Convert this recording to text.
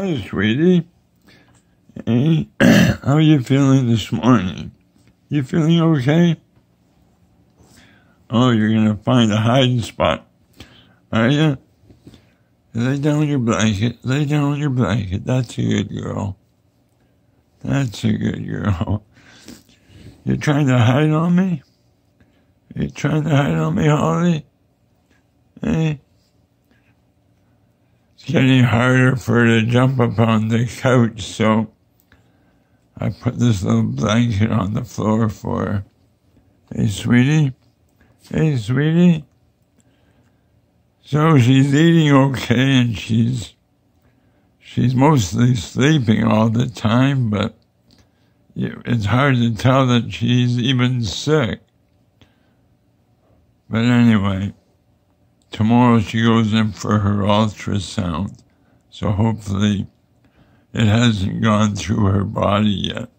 Hi, sweetie. Hey, how are you feeling this morning? You feeling okay? Oh, you're gonna find a hiding spot, are you? Lay down your blanket. Lay down your blanket. That's a good girl. That's a good girl. You're trying to hide on me? You're trying to hide on me, Holly? Hey? Getting harder for her to jump up on the couch, so I put this little blanket on the floor for her. Hey, sweetie? Hey, sweetie? So she's eating okay and she's she's mostly sleeping all the time, but it's hard to tell that she's even sick. But anyway, tomorrow she goes in for her ultrasound, so hopefully it hasn't gone through her body yet.